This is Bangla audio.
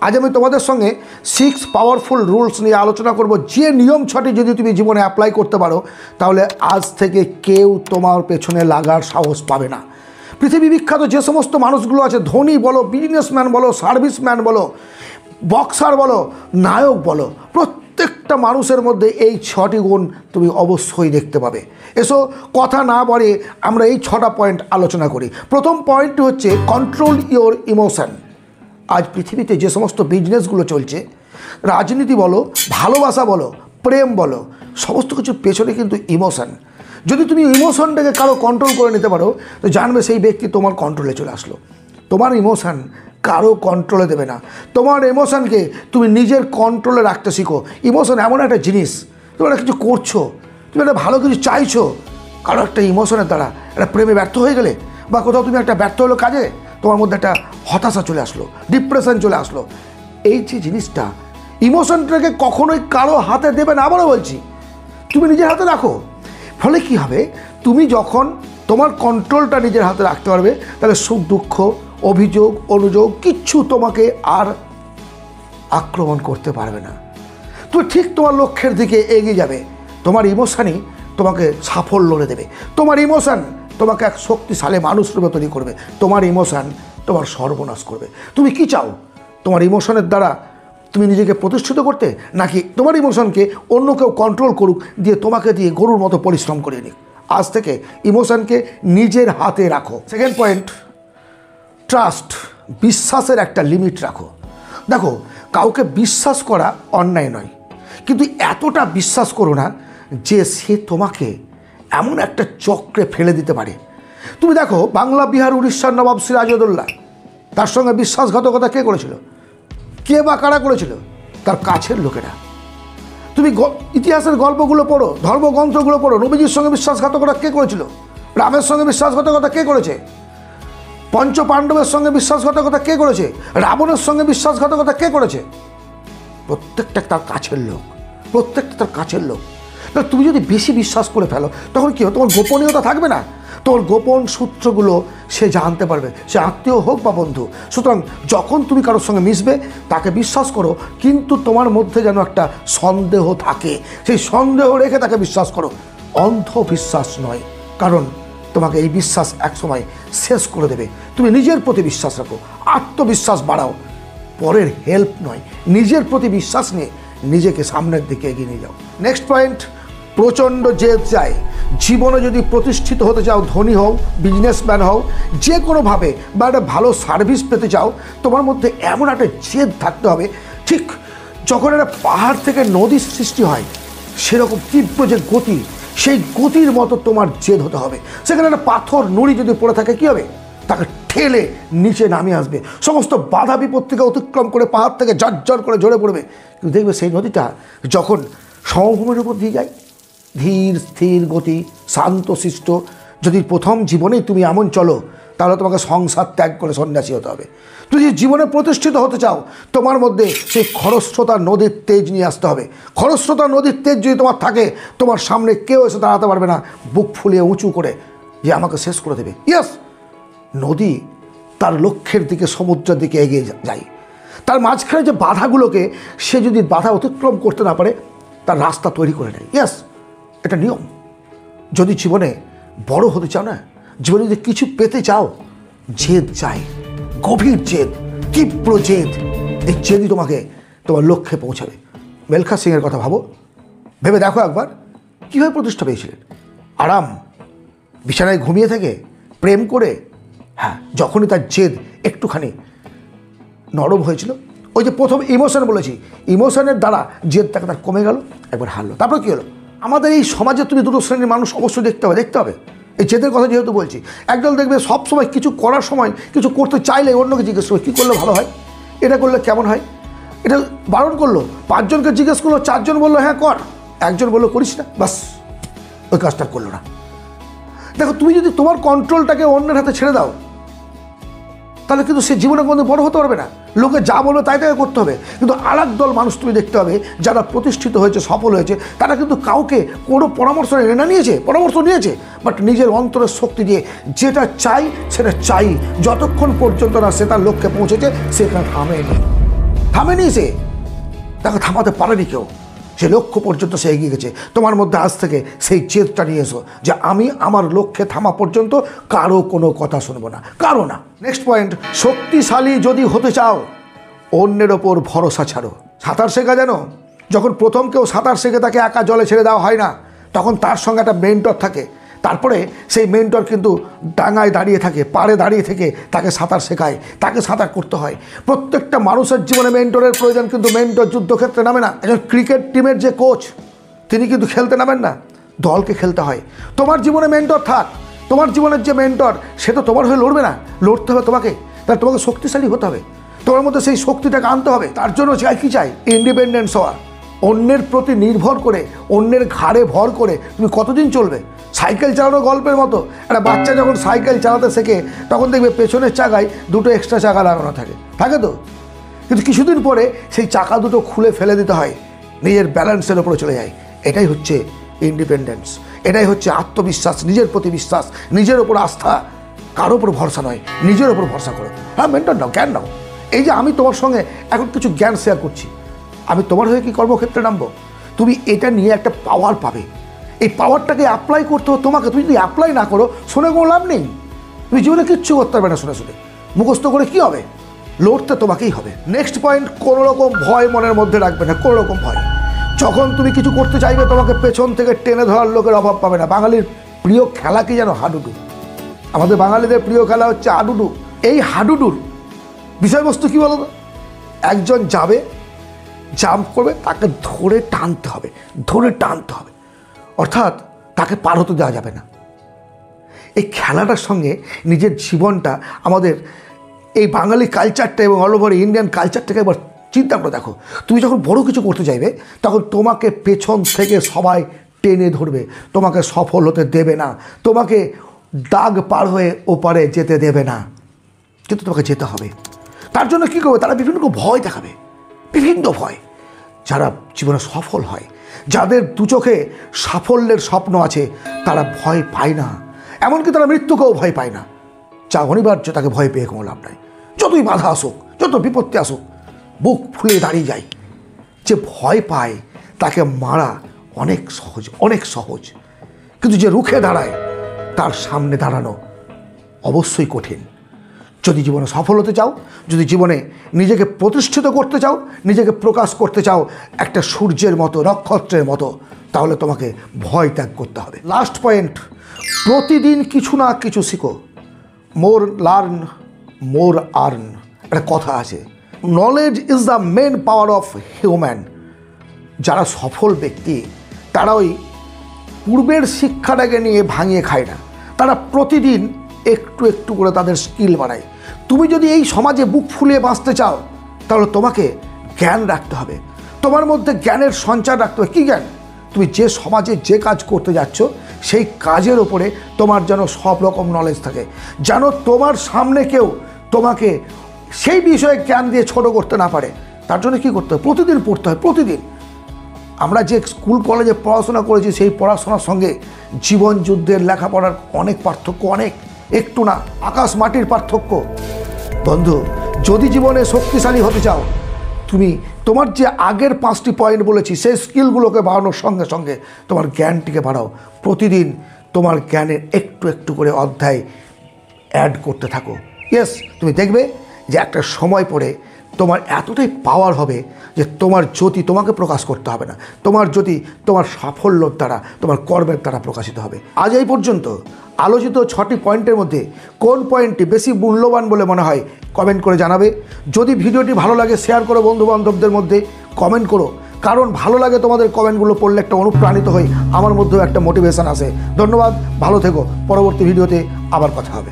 আজ আমি তোমাদের সঙ্গে সিক্স পাওয়ারফুল রুলস নিয়ে আলোচনা করব। যে নিয়ম ছটি যদি তুমি জীবনে অ্যাপ্লাই করতে পারো, তাহলে আজ থেকে কেউ তোমার পেছনে লাগার সাহস পাবে না। পৃথিবী বিখ্যাত যে সমস্ত মানুষগুলো আছে, ধনী বলো বিজনেসম্যান বলো সার্ভিসম্যান বলো বক্সার বলো, নায়ক বলো, প্রত্যেকটা মানুষের মধ্যে এই ছটি গুণ তুমি অবশ্যই দেখতে পাবে। এসো, কথা না বলে আমরা এই ছটা পয়েন্ট আলোচনা করি। প্রথম পয়েন্টটি হচ্ছে কন্ট্রোল ইওর ইমোশন আজ পৃথিবীতে যে সমস্ত বিজনেসগুলো চলছে, রাজনীতি বলো, ভালোবাসা বলো, প্রেম বলো, সমস্ত কিছুর পেছনে কিন্তু ইমোশন যদি তুমি ইমোশনটাকে কারও কন্ট্রোল করে নিতে পারো, তো জানবে সেই ব্যক্তি তোমার কন্ট্রোলে চলে আসলো। তোমার ইমোশন কারও কন্ট্রোলে দেবে না। তোমার ইমোশনকে তুমি নিজের কন্ট্রোলে রাখতে শিখো। ইমোশন এমন একটা জিনিস, তুমি একটা কিছু করছ, তুমি একটা ভালো কিছু চাইছো, কারও একটা ইমোশনের দ্বারা, একটা প্রেমে ব্যর্থ হয়ে গেলে, বা কোথাও তুমি একটা ব্যর্থ হলো কাজে তোমার মধ্যে একটা হতাশা চলে আসলো ডিপ্রেশন চলে আসলো। এই যে জিনিসটা ইমোশনটাকে কখনোই কারও হাতে দেবে না, আবারও বলছি, তুমি নিজের হাতে রাখো। ফলে কি হবে? তুমি যখন তোমার কন্ট্রোলটা নিজের হাতে রাখতে পারবে, তাহলে সুখ, দুঃখ, অভিযোগ, অনুযোগ কিচ্ছু তোমাকে আর আক্রমণ করতে পারবে না। তুমি ঠিক তোমার লক্ষ্যের দিকে এগিয়ে যাবে। তোমার ইমোশানই তোমাকে সাফল্য দেবে। তোমার ইমোশান তোমাকে এক শক্তিশালী মানুষ রূপে তৈরি করবে। তোমার ইমোশান তোমার সর্বনাশ করবে। তুমি কি চাও? তোমার ইমোশনের দ্বারা তুমি নিজেকে প্রতিষ্ঠিত করতে, নাকি তোমার ইমোশনকে অন্য কেউ কন্ট্রোল করুক, দিয়ে তোমাকে দিয়ে গরুর মতো পরিশ্রম করিয়ে নিক? আজ থেকে ইমোশনকে নিজের হাতে রাখো। সেকেন্ড পয়েন্ট ট্রাস্ট বিশ্বাসের একটা লিমিট রাখো। দেখো, কাউকে বিশ্বাস করা অন্যায় নয়, কিন্তু এতটা বিশ্বাস করো না যে সে তোমাকে এমন একটা চক্রে ফেলে দিতে পারে। তুমি দেখো, বাংলা, বিহার উড়িষ্যার নবাব সিরাজউদ্দৌলা তার সঙ্গে বিশ্বাসঘাতকতা কে করেছিল? কে বা কারা করেছিল? তার কাছের লোকেরা। তুমি ইতিহাসের গল্পগুলো পড়ো, ধর্মগ্রন্থগুলো পড়ো, নবীজির সঙ্গে বিশ্বাসঘাতকতা কে করেছিল? রামের সঙ্গে বিশ্বাসঘাতকতা কে করেছে? পঞ্চ পাণ্ডবের সঙ্গে বিশ্বাসঘাতকতা কে করেছে? রাবণের সঙ্গে বিশ্বাসঘাতকতা কে করেছে? প্রত্যেকটা তার কাছের লোক, প্রত্যেকটা তার কাছের লোক। তা তুমি যদি বেশি বিশ্বাস করে ফেলো, তখন কি হবে? তোমার গোপনীয়তা থাকবে না? তোমার গোপন সূত্রগুলো সে জানতে পারবে। সে আত্মীয় হোক বা বন্ধু। সুতরাং যখন তুমি কারোর সঙ্গে মিশবে, তাকে বিশ্বাস করো, কিন্তু তোমার মধ্যে যেন একটা সন্দেহ থাকে। সেই সন্দেহ রেখে তাকে বিশ্বাস করো। অন্ধ বিশ্বাস নয়, কারণ তোমাকে এই বিশ্বাস একসময় শেষ করে দেবে। তুমি নিজের প্রতি বিশ্বাস রাখো, আত্মবিশ্বাস বাড়াও। পরের হেল্প নয়, নিজের প্রতি বিশ্বাস নিয়ে নিজেকে সামনের দিকে এগিয়ে নিয়ে যাও। নেক্সট পয়েন্ট প্রচণ্ড জেদ চাই। জীবনে যদি প্রতিষ্ঠিত হতে চাও, ধনী হও বিজনেসম্যান হও, যে কোনোভাবে বা একটা ভালো সার্ভিস পেতে চাও, তোমার মধ্যে এমন একটা জেদ থাকতে হবে। ঠিক যখন একটা পাহাড় থেকে নদীর সৃষ্টি হয়, সেরকম তীব্র যে গতি, সেই গতির মতো তোমার জেদ হতে হবে। সেখানে একটা পাথর, নুড়ি যদি পড়ে থাকে, কী হবে? তাকে ঠেলে নিচে নামিয়ে আসবে। সমস্ত বাধা বিপত্তিকে অতিক্রম করে পাহাড় থেকে জর্জর করে ঝরে পড়বে। কিন্তু দেখবে সেই নদীটা যখন সমভূমির উপর দিয়ে যায় ধীর, স্থির গতি শান্তশিষ্ট যদি প্রথম জীবনেই তুমি এমন চলো, তাহলে তোমাকে সংসার ত্যাগ করে সন্ন্যাসী হতে হবে। তুমি যদি জীবনে প্রতিষ্ঠিত হতে চাও, তোমার মধ্যে সেই খরস্রোতা নদীর তেজ নিয়ে আসতে হবে। খরস্রোতা নদীর তেজ যদি তোমার থাকে, তোমার সামনে কেউ এসে দাঁড়াতে পারবে না। বুক ফুলিয়ে উঁচু করে যে আমাকে শেষ করে দেবে। ইয়াস নদী তার লক্ষ্যের দিকে, সমুদ্রের দিকে এগিয়ে যায়। তার মাঝখানে যে বাধাগুলোকে সে যদি বাধা অতিক্রম করতে না পারে, তার রাস্তা তৈরি করে নেয়। ইয়াস এটা নিয়ম। যদি জীবনে বড় হতে চাও না, জীবনে যদি কিছু পেতে চাও, জেদ চাই, গভীর জেদ, তীব্র জেদ, এই জেদই তোমাকে তোমার লক্ষ্যে পৌঁছাবে। মেলখা সিংয়ের কথা ভাবো। ভেবে দেখো একবার, কীভাবে প্রতিষ্ঠা পেয়েছিলেন? আরাম, বিছানায় ঘুমিয়ে থেকে প্রেম করে হ্যাঁ যখনই তার জেদ একটুখানি নরম হয়েছিল, ওই যে প্রথম ইমোশন বলেছি, ইমোশনের দ্বারা জেদটাকে তার কমে গেল, একবার হারলো। তারপর কী হলো? আমাদের এই সমাজে তুমি দুটো শ্রেণির মানুষ অবশ্যই দেখতে হবে দেখতে হবে। এই জেদের কথা যেহেতু বলছি, একদল দেখবে সব সময় কিছু করার সময় কিছু করতে চাইলে অন্যকে জিজ্ঞেস করবে, কী করলে ভালো হয়? এটা করলে কেমন হয়? এটা বারণ করল, পাঁচজনকে জিজ্ঞেস করল, চারজন বলল হ্যাঁ কর। একজন বলল, করিস না। বাস, ওই কাজটা করল না। দেখো, তুমি যদি তোমার কন্ট্রোলটাকে অন্যের হাতে ছেড়ে দাও তাহলে কিন্তু সে জীবনে কোনো বড় হতে পারবে না। লোকে যা বলবে তাই তাকে করতে হবে। কিন্তু আর দল মানুষ তুমি দেখতে হবে যারা প্রতিষ্ঠিত হয়েছে, সফল হয়েছে, তারা কিন্তু কাউকে কোনো পরামর্শ না নিয়েছে, পরামর্শ নিয়েছে বাট নিজের অন্তরের শক্তি দিয়ে যেটা চাই সেটা চাই। যতক্ষণ পর্যন্ত না সে তার লক্ষ্যে পৌঁছেছে সেটা থামেনি। থামেনি সে। তাকে থামাতে পারেনি কেউ। সে লক্ষ্য পর্যন্ত সে এগিয়ে গেছে। তোমার মধ্যে আজ থেকে সেই চেতটা নিয়ে এসো যে আমি আমার লক্ষ্যে থামা পর্যন্ত কারও কোনো কথা শুনব না। কারও না। নেক্সট পয়েন্ট শক্তিশালী যদি হতে চাও, অন্যের ওপর ভরসা ছাড়ো। সাঁতার শেখা যেন যখন প্রথম কেউ সাঁতার শেখে তাকে একা জলে ছেড়ে দেওয়া হয় না, তখন তার সঙ্গে একটা মেন্টর থাকে। তারপরে সেই মেন্টর কিন্তু ডাঙায় দাঁড়িয়ে থাকে, পাড়ে দাঁড়িয়ে থেকে তাকে সাঁতার শেখায়, তাকে সাঁতার করতে হয়। প্রত্যেকটা মানুষের জীবনে মেন্টরের প্রয়োজন কিন্তু মেন্টর যুদ্ধক্ষেত্রে নামে না। একজন ক্রিকেট টিমের যে কোচ, তিনি কিন্তু খেলতে নামেন না, দলকে খেলতে হয়। তোমার জীবনে মেন্টর থাক, তোমার জীবনের যে মেন্টর, সে তো তোমার হয়ে লড়বে না, লড়তে হবে তোমাকে তাহলে তোমাকে শক্তিশালী হতে হবে। তোমার মধ্যে সেই শক্তিটাকে আনতে হবে, তার জন্য চাই কী চাই? ইন্ডিপেন্ডেন্স হওয়া। অন্যের প্রতি নির্ভর করে, অন্যের ঘাড়ে ভর করে তুমি কতদিন চলবে? সাইকেল চালানো গল্পের মতো। একটা বাচ্চা যখন সাইকেল চালাতে শেখে, তখন দেখবে পেছনের চাকায় দুটো এক্সট্রা চাকা লাগানো থাকে। থাকে তো? কিন্তু কিছুদিন পরে সেই চাকা দুটো খুলে ফেলে দিতে হয়। নিজের ব্যালেন্সের ওপরে চলে যায়। এটাই হচ্ছে ইন্ডিপেন্ডেন্স এটাই হচ্ছে আত্মবিশ্বাস, নিজের প্রতি বিশ্বাস। নিজের ওপর আস্থা। কারও ওপর ভরসা নয়। নিজের ওপর ভরসা করো। হ্যাঁ মেন্টর নাও, জ্ঞান নাও। এই যে আমি তোমার সঙ্গে এখন কিছু জ্ঞান শেয়ার করছি। আমি তোমার হয়ে কি কর্মক্ষেত্রে নামবো? তুমি এটা নিয়ে একটা পাওয়ার পাবে। এই পাওয়ারটাকে অ্যাপ্লাই করতে হবে তোমাকে। তুমি যদি অ্যাপ্লাই না করো, শুনে কোনো লাভ নেই। তুমি জীবনে কিচ্ছু করতে পারবে না শুনে শুনে। মুখস্থ করে কি হবে? লড়তে তোমাকেই হবে। নেক্সট পয়েন্ট কোনো রকম ভয় মনের মধ্যে রাখবে না, কোনো রকম ভয়। যখন তুমি কিছু করতে চাইবে, তোমাকে পেছন থেকে টেনে ধরার লোকের অভাব পাবে না। বাঙালির প্রিয় খেলা কি যেন হাডুডু? আমাদের বাঙালিদের প্রিয় খেলা হচ্ছে হাডুডু। এই হাডুডুর বিষয়বস্তু কী বলো একজন যাবে জাম্প করবে, তাকে ধরে টানতে হবে, ধরে টানতে হবে। অর্থাৎ তাকে পার হতে দেওয়া যাবে না। এই খেলাটার সঙ্গে নিজের জীবনটা আমাদের এই বাঙালি কালচারটা এবং অল ওভার ইন্ডিয়ান কালচারটাকে একবার চিন্তা করে দেখো। তুমি যখন বড় কিছু করতে চাইবে, তখন তোমাকে পেছন থেকে সবাই টেনে ধরবে। তোমাকে সফল হতে দেবে না। তোমাকে দাগ পার হয়ে ওপারে যেতে দেবে না। কিন্তু তোমাকে যেতে হবে। তার জন্য কী করবে? তারা বিভিন্ন ভয় দেখাবে। বিভিন্ন ভয়, যারা জীবনে সফল হয়। যাদের দু চোখে সাফল্যের স্বপ্ন আছে, তারা ভয় পায় না। এমনকি তারা মৃত্যুকেও ভয় পায় না। যা অনিবার্য, তাকে ভয় পেয়ে কোনো লাভ নাই। যতই বাধা আসুক, যত বিপত্তি আসুক, বুক ফুলে দাঁড়িয়ে যায়। যে ভয় পায়, তাকে মারা অনেক সহজ অনেক সহজ। কিন্তু যে রুখে দাঁড়ায়, তার সামনে দাঁড়ানো অবশ্যই কঠিন। যদি জীবনে সফল হতে চাও, যদি জীবনে নিজেকে প্রতিষ্ঠিত করতে চাও, নিজেকে প্রকাশ করতে চাও একটা সূর্যের মতো, নক্ষত্রের মতো, তাহলে তোমাকে ভয় ত্যাগ করতে হবে। লাস্ট পয়েন্ট প্রতিদিন কিছু না কিছু শিখো। মোর লার্ন মোর আর্ন একটা কথা আছে knowledge is the main power of human যারা সফল ব্যক্তি, তারা ওই পূর্বের শিক্ষাটাকে নিয়ে ভাঙিয়ে খায় না। তারা প্রতিদিন একটু একটু করে তাদের স্কিল বাড়ায়। তুমি যদি এই সমাজে বুক ফুলিয়ে বাঁচতে চাও, তাহলে তোমাকে জ্ঞান রাখতে হবে। তোমার মধ্যে জ্ঞানের সঞ্চার রাখতে হবে। কী জ্ঞান? তুমি যে সমাজে যে কাজ করতে যাচ্ছ, সেই কাজের ওপরে তোমার যেন সব রকম নলেজ থাকে। যেন তোমার সামনে কেউ তোমাকে সেই বিষয়ে জ্ঞান দিয়ে ছোট করতে না পারে। তার জন্য কী করতে হয় প্রতিদিন পড়তে হয়, প্রতিদিন। আমরা যে স্কুল, কলেজে পড়াশোনা করেছি, সেই পড়াশোনার সঙ্গে জীবন যুদ্ধের লেখাপড়ার অনেক পার্থক্য, অনেক একটু না, আকাশ মাটির পার্থক্য। বন্ধু, যদি জীবনে শক্তিশালী হতে চাও, তুমি তোমার যে আগের পাঁচটি পয়েন্ট বলেছি, সেই স্কিলগুলোকে বাড়ানোর সঙ্গে সঙ্গে তোমার জ্ঞানটিকে বাড়াও। প্রতিদিন তোমার জ্ঞানের একটু একটু করে অধ্যায় অ্যাড করতে থাকো। ইয়েস তুমি দেখবে যে একটা সময় পরে তোমার এতটাই পাওয়ার হবে যে তোমার জ্যোতি তোমাকে প্রকাশ করতে হবে না। তোমার জ্যোতি তোমার সাফল্যর দ্বারা, তোমার কর্মের দ্বারা প্রকাশিত হবে। আজ এই পর্যন্ত আলোচিত ছটি পয়েন্টের মধ্যে কোন পয়েন্টটি বেশি মূল্যবান বলে মনে হয় কমেন্ট করে জানাবে। যদি ভিডিওটি ভালো লাগে শেয়ার করো বন্ধুবান্ধবদের মধ্যে কমেন্ট করো। কারণ ভালো লাগে তোমাদের কমেন্টগুলো পড়লে একটা অনুপ্রাণিত হই, আমার মধ্যেও একটা মোটিভেশান আসে। ধন্যবাদ, ভালো থেকো, পরবর্তী ভিডিওতে আবার কথা হবে।